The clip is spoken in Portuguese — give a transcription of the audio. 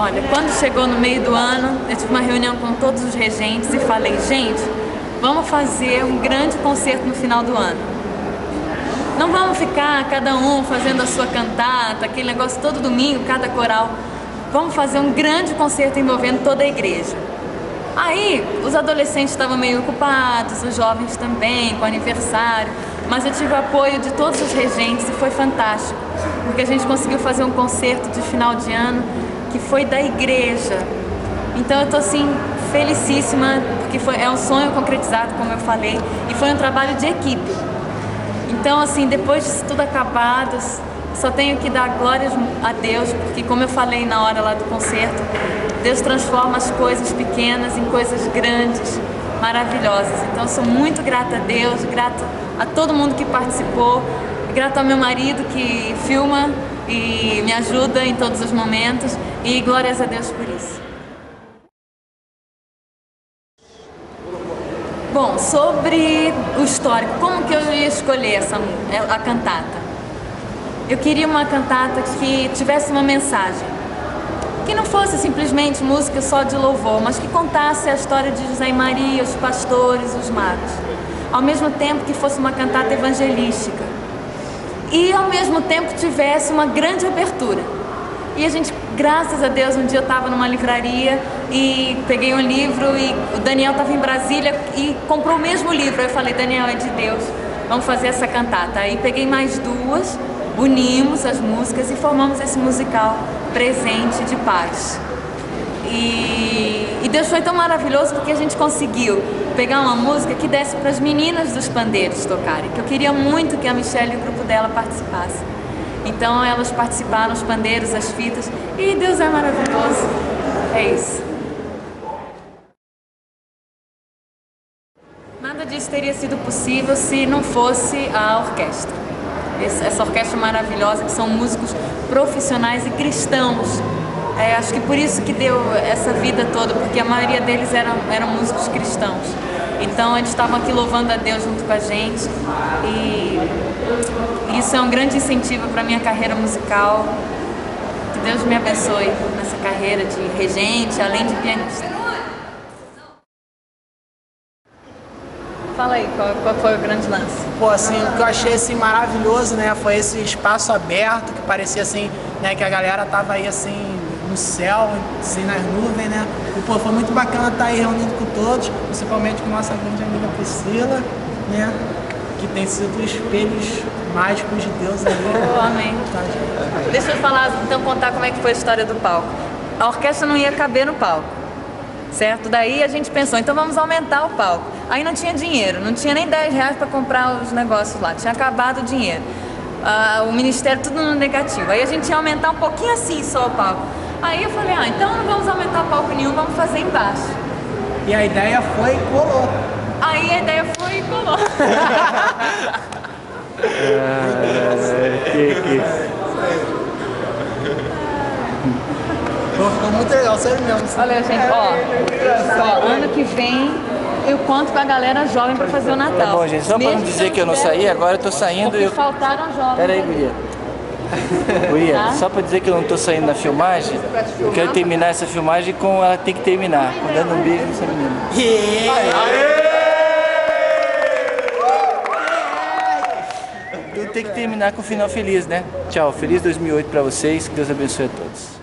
Olha, quando chegou no meio do ano, eu tive uma reunião com todos os regentes e falei, gente, vamos fazer um grande concerto no final do ano. Não vamos ficar cada um fazendo a sua cantata, aquele negócio todo domingo, cada coral. Vamos fazer um grande concerto envolvendo toda a igreja. Aí, os adolescentes estavam meio ocupados, os jovens também, com aniversário, mas eu tive o apoio de todos os regentes e foi fantástico, porque a gente conseguiu fazer um concerto de final de ano que foi da igreja. Então eu tô assim felicíssima, porque foi, é um sonho concretizado, como eu falei, e foi um trabalho de equipe. Então assim, depois disso tudo acabado, só tenho que dar glórias a Deus, porque como eu falei na hora lá do concerto, Deus transforma as coisas pequenas em coisas grandes, maravilhosas. Então sou muito grata a Deus, grata a todo mundo que participou, grata ao meu marido que filma e me ajuda em todos os momentos e glórias a Deus por isso. Bom, sobre o histórico, como que eu ia escolher essa a cantata? Eu queria uma cantata que tivesse uma mensagem, que não fosse simplesmente música só de louvor, mas que contasse a história de José e Maria, os pastores, os magos, ao mesmo tempo que fosse uma cantata evangelística e ao mesmo tempo tivesse uma grande abertura. E a gente, graças a Deus, um dia eu estava numa livraria e peguei um livro e o Daniel estava em Brasília e comprou o mesmo livro. Eu falei, Daniel, é de Deus, vamos fazer essa cantata. Aí peguei mais duas, unimos as músicas e formamos esse musical presente de paz. E, e Deus foi tão maravilhoso porque a gente conseguiu pegar uma música que desse para as meninas dos pandeiros tocarem, que eu queria muito que a Michelle e o grupo dela participassem. Então elas participaram, os pandeiros, as fitas, e Deus é maravilhoso. É isso. Nada disso teria sido possível se não fosse a orquestra. Essa orquestra maravilhosa, que são músicos profissionais e cristãos é, acho que por isso que deu essa vida toda, porque a maioria deles eram, eram músicos cristãos. Então eles estavam aqui louvando a Deus junto com a gente e isso é um grande incentivo para a minha carreira musical. Que Deus me abençoe nessa carreira de regente, além de pianista. Fala aí, qual, qual, foi o grande lance? Pô, assim, o que eu achei assim maravilhoso, né, foi esse espaço aberto que parecia assim, né, que a galera tava aí assim no céu, assim, nas nuvens, né? E, pô, foi muito bacana estar aí reunido com todos, principalmente com nossa grande amiga Priscila, né? Que tem sido espelhos mágicos de Deus aí. Oh, amém. Deixa eu falar, então, contar como é que foi a história do palco. A orquestra não ia caber no palco, certo? Daí a gente pensou, então vamos aumentar o palco. Aí não tinha dinheiro, não tinha nem 10 reais para comprar os negócios lá, tinha acabado o dinheiro. Uh, o ministério tudo no negativo. Aí a gente ia aumentar um pouquinho assim só o palco. Aí eu falei, ah, então não vamos aumentar palco nenhum, vamos fazer embaixo. E a ideia foi e colou. Aí a ideia foi e colou. é. Pô, ficou muito legal, sério mesmo. Olha, gente, ó, ó, ano que vem eu conto com a galera jovem pra fazer o Natal. Tá bom, gente, só pra não dizer que eu não saí, agora eu tô saindo e eu... faltaram jovens. Pera aí, Guia. Guia, tá? só pra dizer que eu não tô saindo na filmagem, eu quero terminar essa filmagem com ela tem que terminar, dando um beijo nessa menina. Yeah. Aê! Tem que terminar com um final feliz, né? Tchau, feliz 2008 pra vocês, que Deus abençoe a todos.